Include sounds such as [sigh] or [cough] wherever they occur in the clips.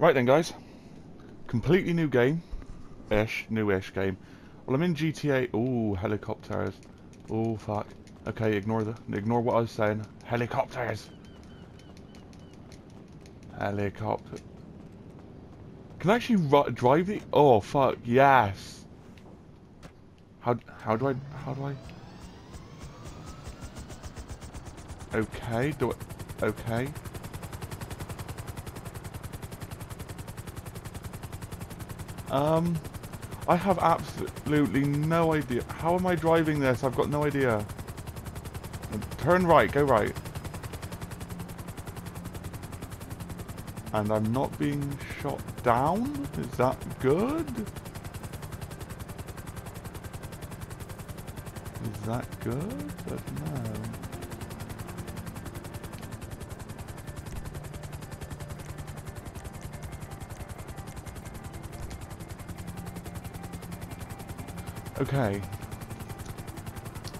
Right then, guys. Completely new game. Ish. New-ish game. Well, I'm in GTA. Ooh, helicopters. Oh, fuck. Okay, ignore the... Ignore what I was saying. Helicopters. Helicopter. Can I actually drive the... Oh, fuck. Yes. How, how do I... How do I... Okay, do it. Okay. Um, I have absolutely no idea. How am I driving this? I've got no idea. Turn right, go right. And I'm not being shot down? Is that good? Is that good? I don't know. Okay.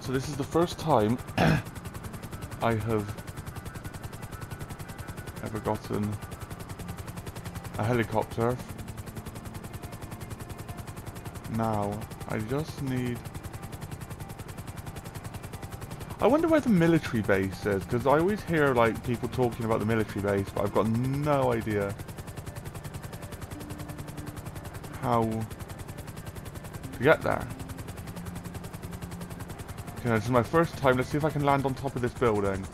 So this is the first time [clears throat] I have ever gotten a helicopter. Now, I just need... I wonder where the military base is, because I always hear like people talking about the military base, but I've got no idea how to get there. Okay, this is my first time. Let's see if I can land on top of this building.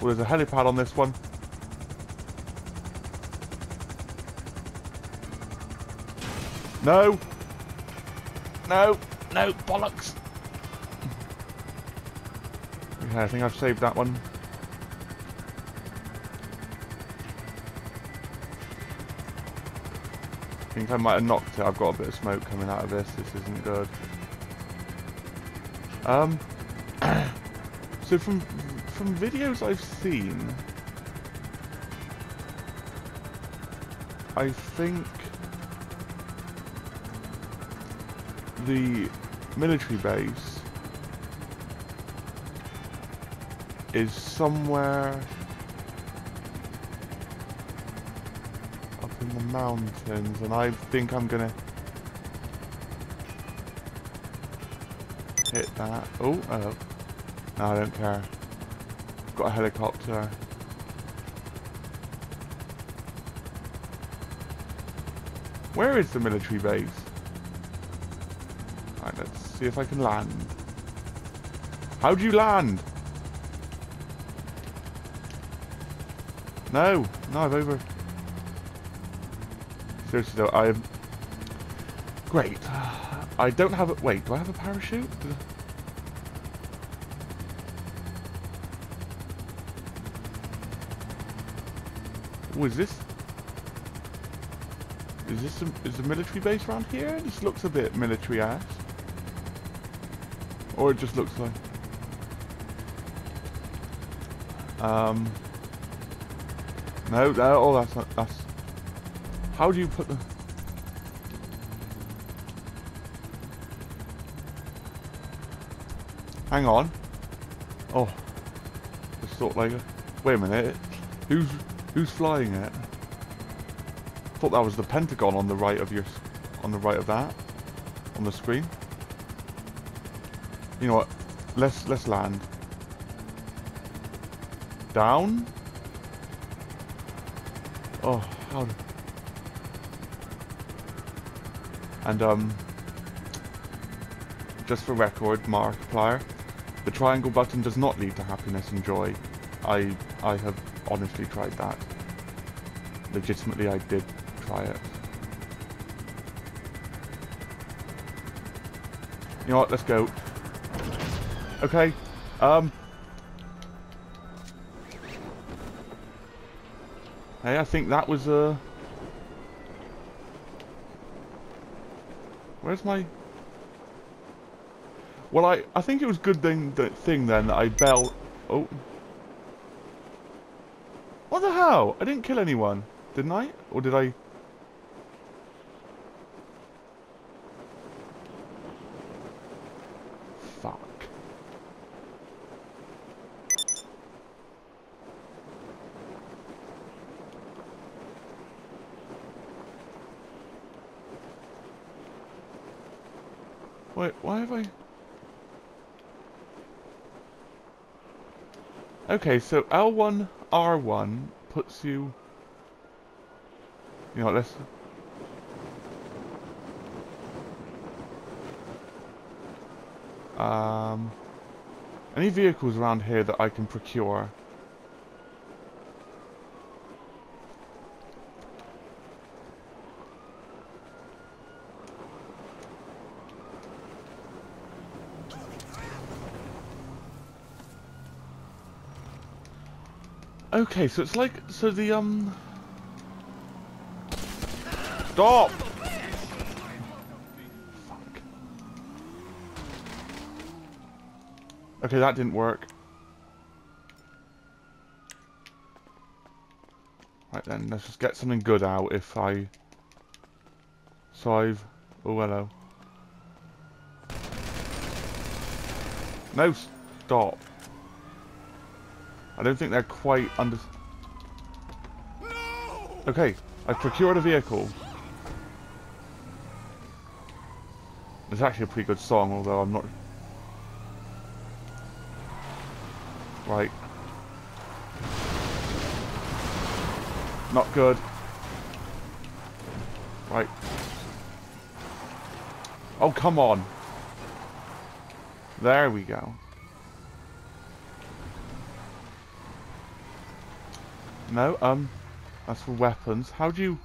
Oh, there's a helipad on this one. No! No! No! Bollocks! Okay, I think I've saved that one. I think I might have knocked it. I've got a bit of smoke coming out of this. This isn't good. Um, [clears throat] so from from videos I've seen, I think the military base is somewhere up in the mountains, and I think I'm gonna hit that. Oh, oh. No, I don't care. Got a helicopter. Where is the military base? Right, let's see if I can land. How do you land? No, no, I've over. Seriously though, I'm. Great. I don't have a... Wait, do I have a parachute? Oh, is this... Is this is a military base around here? This looks a bit military-ass. Or it just looks like... Um... No, no, oh, that's not, that's... How do you put the... Hang on. Oh. Just thought like... Wait a minute. Who's who's flying it? Thought that was the Pentagon on the right of your... On the right of that. On the screen. You know what? Let's let's land. Down? Oh, how... And, um... Just for record, Mark Markiplier. The triangle button does not lead to happiness and joy. I I have honestly tried that. Legitimately, I did try it. You know what? Let's go. Okay. Um. Hey, I think that was. Uh... Where's my well, I, I think it was good thing, thing then that I bell... Oh. What the hell? I didn't kill anyone, didn't I? Or did I... Fuck. Wait, why have I... Okay, so L1, R1 puts you... You know, let's... Um... Any vehicles around here that I can procure? Okay, so it's like, so the, um... Stop! Fuck. Okay, that didn't work. Right then, let's just get something good out if I... So I've... Oh, hello. No, stop. I don't think they're quite under... Okay, I've procured a vehicle. It's actually a pretty good song, although I'm not... Right. Not good. Right. Oh, come on. There we go. No, um, that's for weapons. How do you...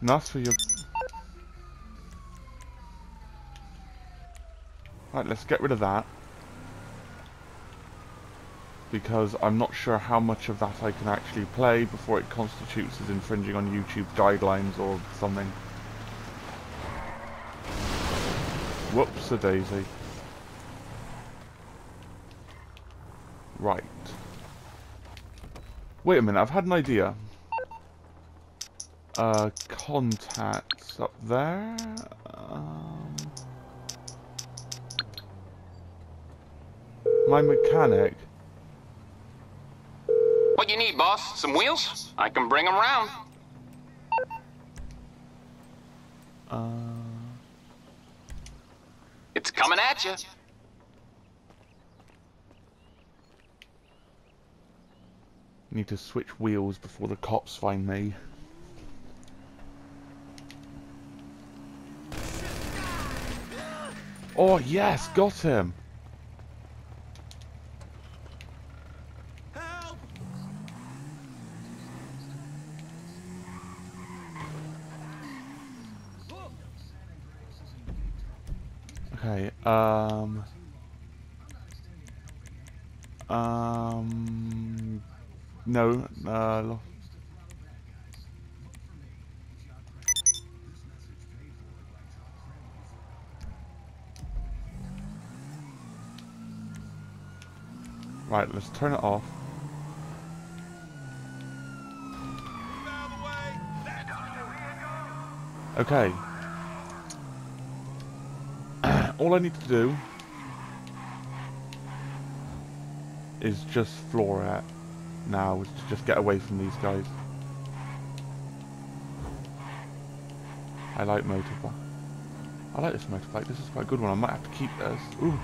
No, that's for your... Right, let's get rid of that. Because I'm not sure how much of that I can actually play before it constitutes as infringing on YouTube guidelines or something. Whoops-a-daisy. Right. Wait a minute, I've had an idea. Uh, contacts up there. Um, my mechanic. What you need, boss? Some wheels? I can bring them round. Uh, It's coming at you. Need to switch wheels before the cops find me. Oh yes, got him. Okay, um... Um... No, uh... Right, let's turn it off. Okay. [clears throat] All I need to do is just floor it now, is to just get away from these guys. I like motorbike. I like this motorbike. This is quite a good one. I might have to keep this. Ooh.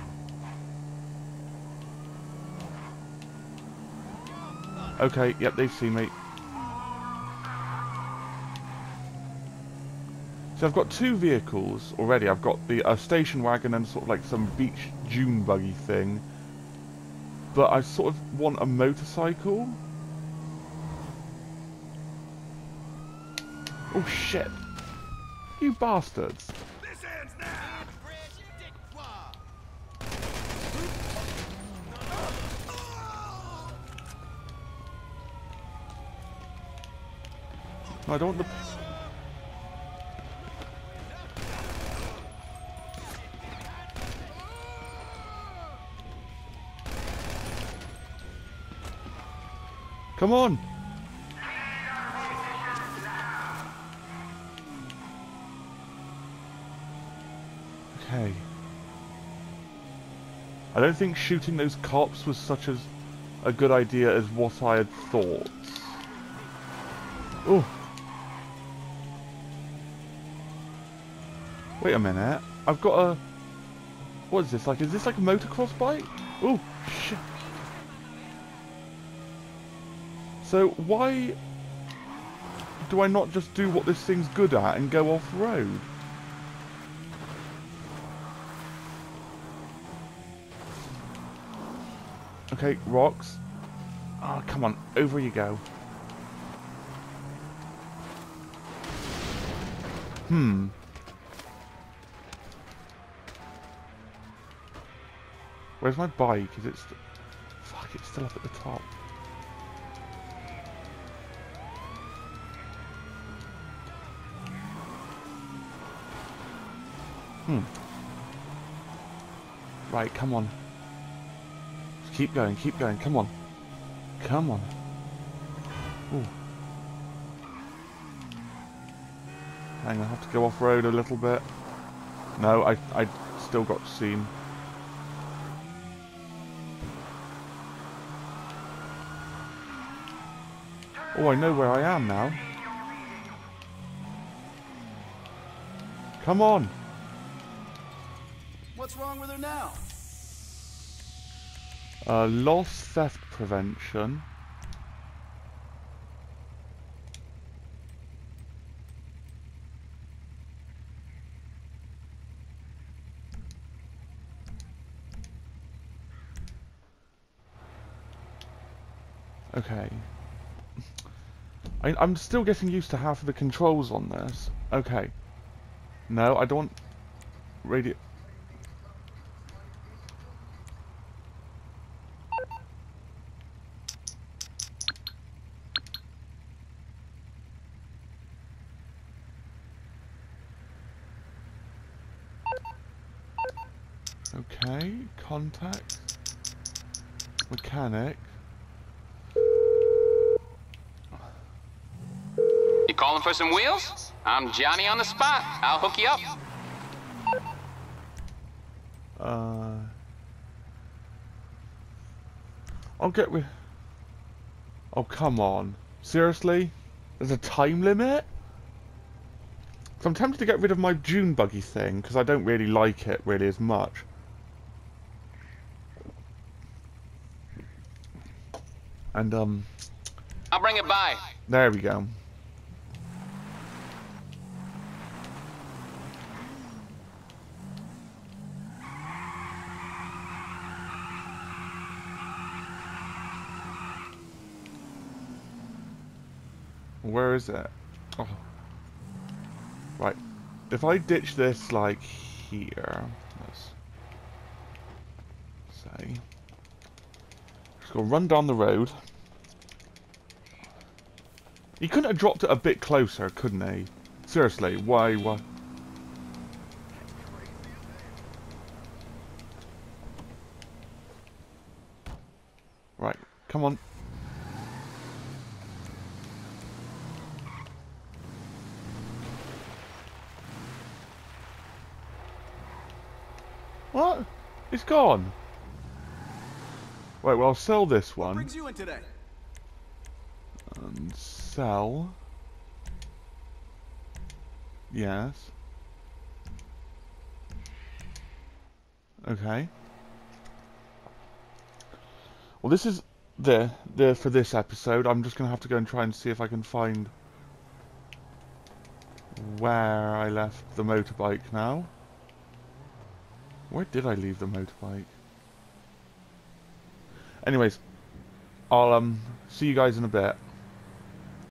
Okay, yep, they've seen me. So I've got two vehicles already. I've got the station wagon and sort of like some beach dune buggy thing. But I sort of want a motorcycle. Oh shit. You bastards. I don't want the... Come on! Okay. I don't think shooting those cops was such as a good idea as what I had thought. Oh. Wait a minute. I've got a... What is this, like, is this like a motocross bike? Oh, shit. So, why do I not just do what this thing's good at and go off-road? Okay, rocks. Oh, come on, over you go. Hmm. Where's my bike? Is it Fuck, it's still up at the top. Hmm. Right, come on. Just keep going, keep going, come on. Come on. Ooh. Hang on, I have to go off-road a little bit. No, I, I still got seen. Oh, I know where I am now. Come on. What's wrong with her now? Uh, loss theft prevention. Okay. I, I'm still getting used to half of the controls on this. Okay. No, I don't want radio. Okay, contact. Mechanic. You calling for some wheels? I'm Johnny on the spot. I'll hook you up. Uh, I'll get rid. Oh come on! Seriously? There's a time limit? So I'm tempted to get rid of my dune buggy thing because I don't really like it really as much. And um, I'll bring it by. there we go. Where is it? Oh. Right. If I ditch this, like, here... Let's say... Just go run down the road. He couldn't have dropped it a bit closer, couldn't he? Seriously, why, why? Right, come on. What? It's gone. Right, well, I'll sell this What one. brings you in today? Sell. Yes. Okay. Well, this is the the for this episode. I'm just gonna have to go and try and see if I can find where I left the motorbike now. Where did I leave the motorbike? Anyways, I'll um see you guys in a bit.